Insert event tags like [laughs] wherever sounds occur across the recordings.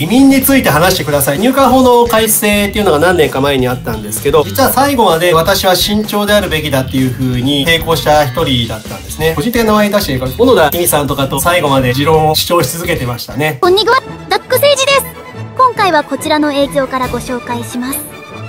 移民について話してください。入管法の改正っていうのが何年か前にあったんですけど、実は最後まで私は慎重であるべきだっていう風に抵抗した一人だったんですね。個人的な名前出して、小野田君さんとかと最後まで持論を主張し続けてましたね。こんにちは、ダックセイジです。今回はこちらの影響からご紹介します。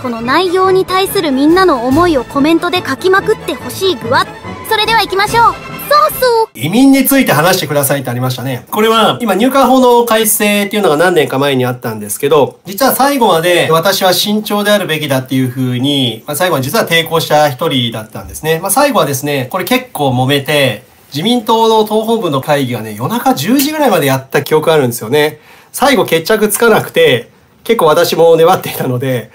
この内容に対するみんなの思いをコメントで書きまくってほしい具は、それでは行きましょう。そうそう移民について話してくださいってありましたね。これは今入管法の改正っていうのが何年か前にあったんですけど、実は最後まで私は慎重であるべきだっていう風に、まあ、最後は実は抵抗した一人だったんですね。まあ、最後はですね、これ結構揉めて、自民党の党本部の会議がね、夜中10時ぐらいまでやった記憶あるんですよね。最後決着つかなくて、結構私も粘っていたので、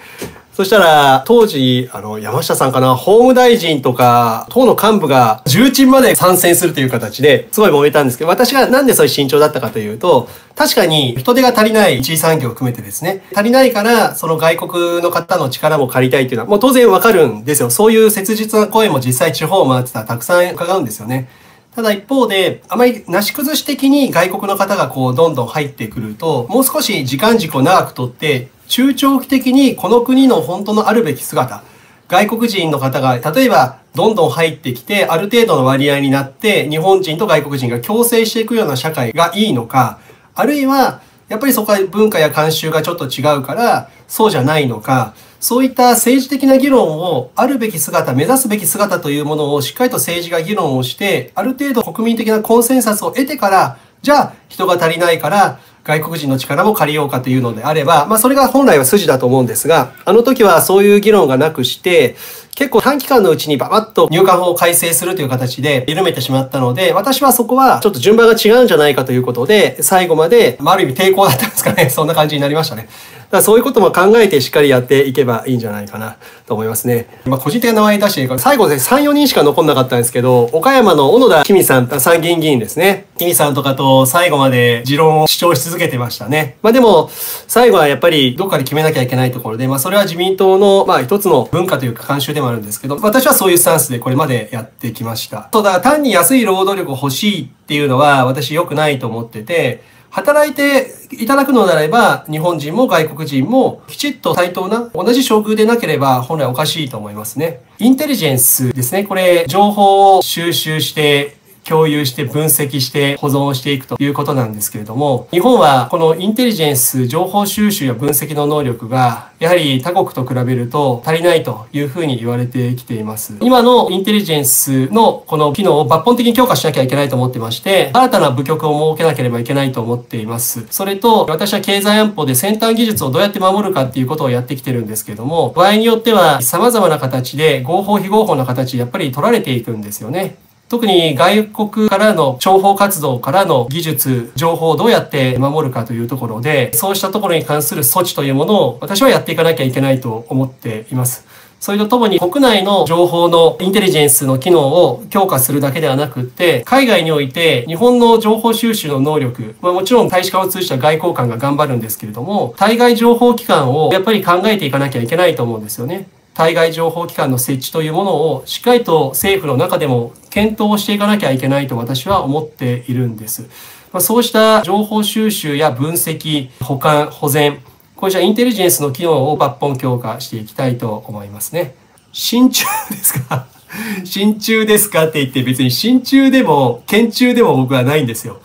そしたら、当時、あの、山下さんかな、法務大臣とか、党の幹部が重鎮まで参戦するという形で、すごい揉めたんですけど、私がなんでそういう慎重だったかというと、確かに人手が足りない一次産業を含めてですね、足りないから、その外国の方の力も借りたいっていうのは、もう当然わかるんですよ。そういう切実な声も実際地方を回ってたらたくさん伺うんですよね。ただ一方で、あまりなし崩し的に外国の方がこうどんどん入ってくると、もう少し時間軸を長くとって、中長期的にこの国の本当のあるべき姿、外国人の方が例えばどんどん入ってきてある程度の割合になって日本人と外国人が共生していくような社会がいいのか、あるいはやっぱりそこは文化や慣習がちょっと違うからそうじゃないのか、そういった政治的な議論をあるべき姿、目指すべき姿というものをしっかりと政治が議論をして、ある程度国民的なコンセンサスを得てから、じゃあ人が足りないから外国人の力も借りようかというのであれば、まあそれが本来は筋だと思うんですが、あの時はそういう議論がなくして、結構短期間のうちにババッと入管法を改正するという形で緩めてしまったので、私はそこはちょっと順番が違うんじゃないかということで、最後まで、まあ、ある意味抵抗だったんですかね。[laughs] そんな感じになりましたね。だからそういうことも考えてしっかりやっていけばいいんじゃないかなと思いますね。まあ、個人的な名前出して、最後で3、4人しか残んなかったんですけど、岡山の小野田君さん、参議院議員ですね。君さんとかと最後まで持論を主張し続けてましたね。まあでも、最後はやっぱりどっかで決めなきゃいけないところで、まあそれは自民党の、まあ一つの文化というか慣習でもあるんですけど、私はそういうスタンスでこれまでやってきました。そうだ、単に安い労働力欲しいっていうのは私良くないと思ってて、働いていただくのであれば、日本人も外国人もきちっと対等な、同じ処遇でなければ本来おかしいと思いますね。インテリジェンスですね。これ、情報を収集して共有して分析して保存していくということなんですけれども、日本はこのインテリジェンス、情報収集や分析の能力が、やはり他国と比べると足りないというふうに言われてきています。今のインテリジェンスのこの機能を抜本的に強化しなきゃいけないと思ってまして、新たな部局を設けなければいけないと思っています。それと、私は経済安保で先端技術をどうやって守るかっていうことをやってきてるんですけれども、場合によっては様々な形で合法非合法な形でやっぱり取られていくんですよね。特に外国からの諜報活動からの技術、情報をどうやって守るかというところで、そうしたところに関する措置というものを私はやっていかなきゃいけないと思っています。それとともに国内の情報のインテリジェンスの機能を強化するだけではなくって、海外において日本の情報収集の能力、まあ、もちろん大使館を通じた外交官が頑張るんですけれども、対外情報機関をやっぱり考えていかなきゃいけないと思うんですよね。対外情報機関の設置というものをしっかりと政府の中でも検討していかなきゃいけないと私は思っているんです。ま、そうした情報収集や分析、保管、保全、こうしたインテリジェンスの機能を抜本強化していきたいと思いますね。真鍮ですか？[laughs] 真鍮ですかって言って別に真鍮でも県鍮でも僕はないんですよ。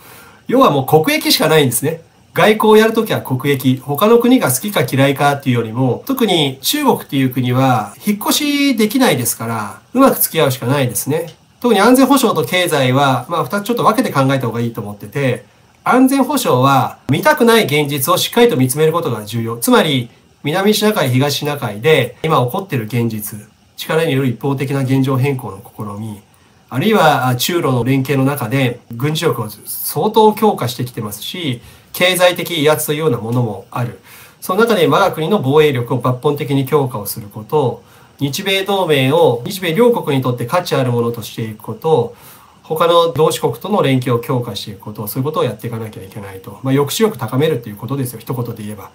要はもう国益しかないんですね。外交をやるときは国益、他の国が好きか嫌いかっていうよりも、特に中国っていう国は引っ越しできないですから、うまく付き合うしかないですね。特に安全保障と経済は、まあ二つちょっと分けて考えた方がいいと思ってて、安全保障は見たくない現実をしっかりと見つめることが重要。つまり、南シナ海、東シナ海で今起こっている現実、力による一方的な現状変更の試み、あるいは中ロの連携の中で軍事力を相当強化してきてますし、経済的威圧というようなものもある。その中で我が国の防衛力を抜本的に強化をすること、日米同盟を日米両国にとって価値あるものとしていくこと、他の同志国との連携を強化していくこと、そういうことをやっていかなきゃいけないと。まあ、抑止力高めるっていうことですよ、一言で言えば。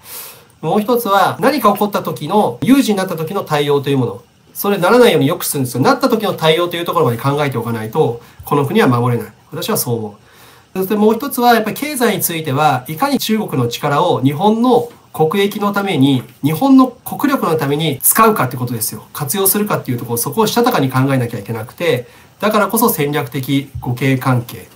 もう一つは、何か起こった時の、有事になった時の対応というもの。それならないようによくするんですよ。なった時の対応というところまで考えておかないと、この国は守れない。私はそう思う。そしてもう一つはやっぱり経済についてはいかに中国の力を日本の国益のために日本の国力のために使うかってことですよ活用するかっていうところそこをしたたかに考えなきゃいけなくてだからこそ戦略的互恵関係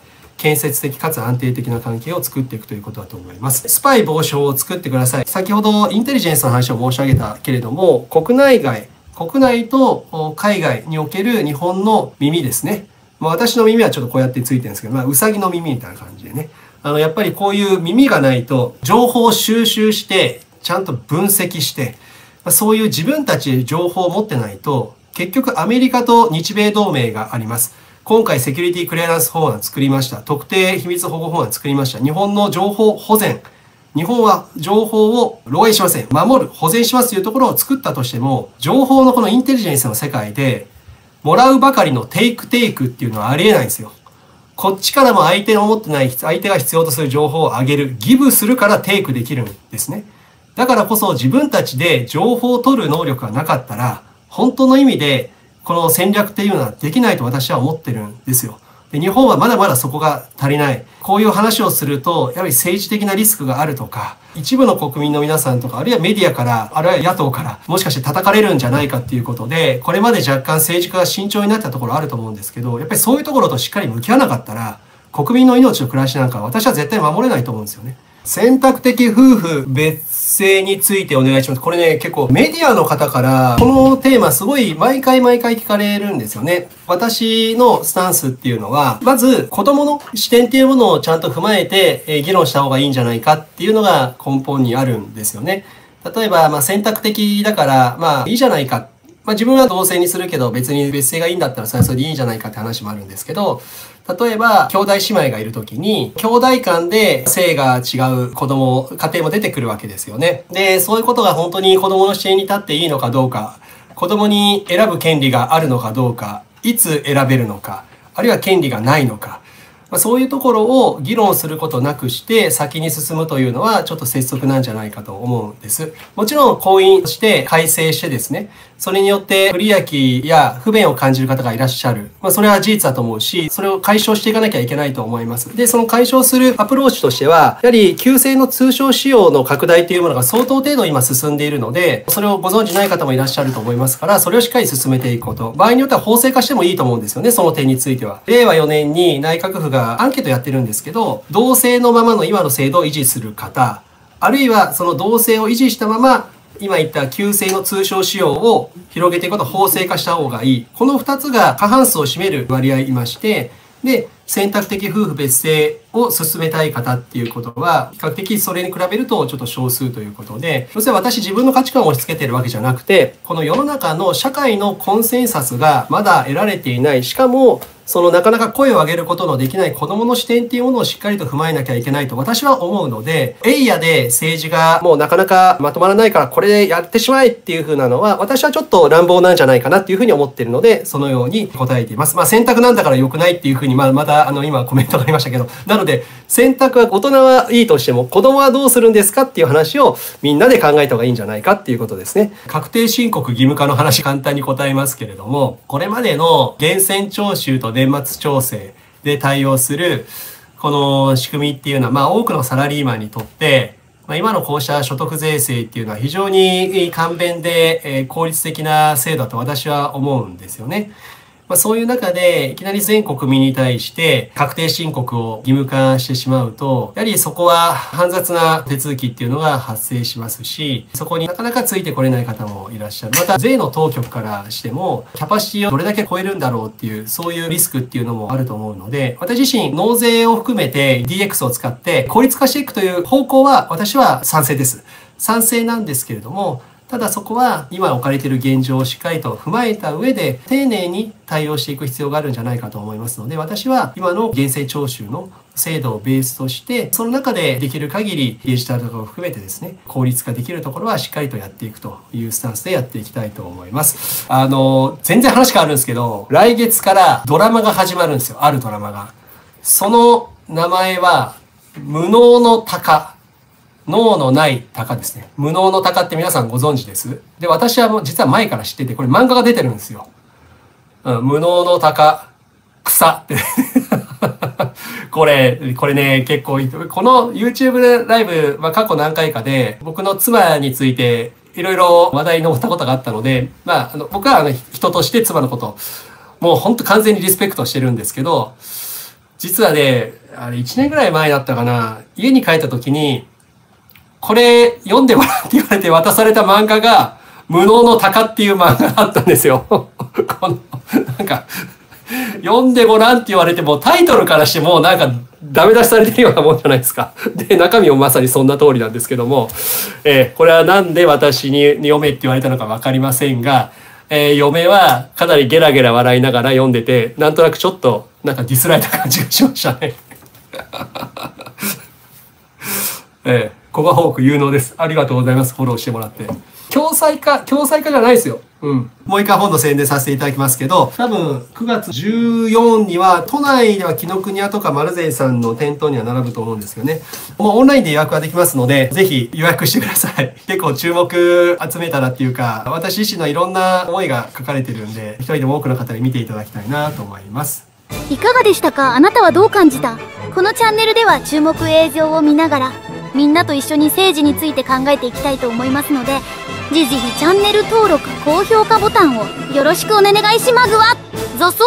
建設的かつ安定的な関係を作っていくということだと思います。スパイ防止法を作ってください。先ほどインテリジェンスの話を申し上げたけれども、国内外、国内と海外における日本の耳ですね。まあ、私の耳はちょっとこうやってついてるんですけど、まあ、うさぎの耳みたいな感じでね。あの、やっぱりこういう耳がないと、情報を収集して、ちゃんと分析して、まあ、そういう自分たちで情報を持ってないと、結局アメリカと日米同盟があります。今回セキュリティクリアランス法案作りました。特定秘密保護法案作りました。日本の情報保全。日本は情報を漏洩しません。守る、保全しますというところを作ったとしても、情報のこのインテリジェンスの世界で、もらうばかりのテイクテイクっていうのはありえないんですよ。こっちからも相手の思ってない、相手が必要とする情報をあげる、ギブするからテイクできるんですね。だからこそ自分たちで情報を取る能力がなかったら、本当の意味でこの戦略っていうのはできないと私は思ってるんですよ。で日本はまだまだそこが足りない。こういう話をすると、やはり政治的なリスクがあるとか、一部の国民の皆さんとか、あるいはメディアから、あるいは野党から、もしかして叩かれるんじゃないかっていうことで、これまで若干政治家が慎重になったところあると思うんですけど、やっぱりそういうところとしっかり向き合わなかったら、国民の命の暮らしなんか私は絶対守れないと思うんですよね。選択的夫婦別姓についてお願いします。これね、結構メディアの方から、このテーマすごい毎回毎回聞かれるんですよね。私のスタンスっていうのは、まず子供の視点っていうものをちゃんと踏まえて、え議論した方がいいんじゃないかっていうのが根本にあるんですよね。例えば、まあ選択的だから、まあいいじゃないか。まあ自分は同性にするけど別に別姓がいいんだったらそれはそれでいいんじゃないかって話もあるんですけど、例えば、兄弟姉妹がいるときに、兄弟間で性が違う子供、家庭も出てくるわけですよね。で、そういうことが本当に子供の視点に立っていいのかどうか、子供に選ぶ権利があるのかどうか、いつ選べるのか、あるいは権利がないのか、まあ、そういうところを議論することなくして先に進むというのはちょっと拙速なんじゃないかと思うんです。もちろん婚姻して改正してですね、それによって不利益や不便を感じる方がいらっしゃる。まあ、それは事実だと思うし、それを解消していかなきゃいけないと思います。で、その解消するアプローチとしては、やはり旧姓の通称使用の拡大というものが相当程度今進んでいるので、それをご存知ない方もいらっしゃると思いますから、それをしっかり進めていくこと。場合によっては法制化してもいいと思うんですよね、その点については。令和4年に内閣府がアンケートやってるんですけど、同性のままの今の制度を維持する方、あるいはその同性を維持したまま、今言った旧姓の通称使用を広げていくこと法制化した方がいい。この2つが過半数を占める割合いまして、で、選択的夫婦別姓を進めたい方っていうことは、比較的それに比べるとちょっと少数ということで、要するに私自分の価値観を押し付けてるわけじゃなくて、この世の中の社会のコンセンサスがまだ得られていない、しかもそのなかなか声を上げることのできない子供の視点っていうものをしっかりと踏まえなきゃいけないと私は思うので、エイヤで政治がもうなかなかまとまらないからこれでやってしまえっていう風なのは、私はちょっと乱暴なんじゃないかなっていう風に思ってるので、そのように答えています。まあ選択なんだから良くないっていう風に、まあまたあの今コメントがありましたけど、なので選択は大人はいいとしても子供はどうするんですかっていう話をみんなで考えた方がいいんじゃないかっていうことですね。確定申告義務化の話簡単に答えますけれども、これまでの源泉徴収と年末調整で対応するこの仕組みっていうのは、まあ多くのサラリーマンにとって、ま、今のこうした所得税制っていうのは非常に簡便で効率的な制度だと私は思うんですよね。まあ、そういう中でいきなり全国民に対して確定申告を義務化してしまうと、やはりそこは煩雑な手続きっていうのが発生しますし、そこになかなかついてこれない方もいらっしゃる。また税の当局からしても、キャパシティをどれだけ超えるんだろうっていう、そういうリスクっていうのもあると思うので、私自身納税を含めて DX を使って効率化していくという方向は私は賛成です。賛成なんですけれども、ただそこは今置かれている現状をしっかりと踏まえた上で丁寧に対応していく必要があるんじゃないかと思いますので私は今の厳正徴収の制度をベースとしてその中でできる限りデジタルとかを含めてですね効率化できるところはしっかりとやっていくというスタンスでやっていきたいと思います。あの全然話変わるんですけど来月からドラマが始まるんですよ。あるドラマが。その名前は無能の鷹。脳のない鷹ですね。無能の鷹って皆さんご存知です？で、私はもう実は前から知ってて、これ漫画が出てるんですよ。うん、無能の鷹、草って [laughs] これ、これね、結構いい、この YouTube ライブ、まあ過去何回かで、僕の妻について、いろいろ話題に上ったことがあったので、まあ、あの、僕はあの人として妻のこと、もうほんと完全にリスペクトしてるんですけど、実はね、あれ1年ぐらい前だったかな、家に帰った時に、これ読んでごらって言われて渡された漫画が、無能の鷹っていう漫画があったんですよ。[laughs] この、なんか、読んでごらんって言われてもタイトルからしてもなんかダメ出しされてるようなもんじゃないですか。[laughs] で、中身もまさにそんな通りなんですけども、えー、これはなんで私に読めって言われたのかわかりませんが、えー、嫁はかなりゲラゲラ笑いながら読んでて、なんとなくちょっとなんかディスられた感じがしましたね。[laughs] えー、コガホーク有能です。ありがとうございます。フォローしてもらって。共済化、共済化じゃないですよ。うん。もう一回本の宣伝させていただきますけど、多分9月14には都内では紀ノ国屋とか丸善さんの店頭には並ぶと思うんですよね。もうオンラインで予約ができますので、ぜひ予約してください。[laughs] 結構注目集めたらっていうか、私自身のいろんな思いが書かれてるんで、一人でも多くの方に見ていただきたいなと思います。いかがでしたか？あなたはどう感じた？このチャンネルでは注目映像を見ながらみんなと一緒に政治について考えていきたいと思いますのでじじひチャンネル登録高評価ボタンをよろしくお願いしますわ。ぞそ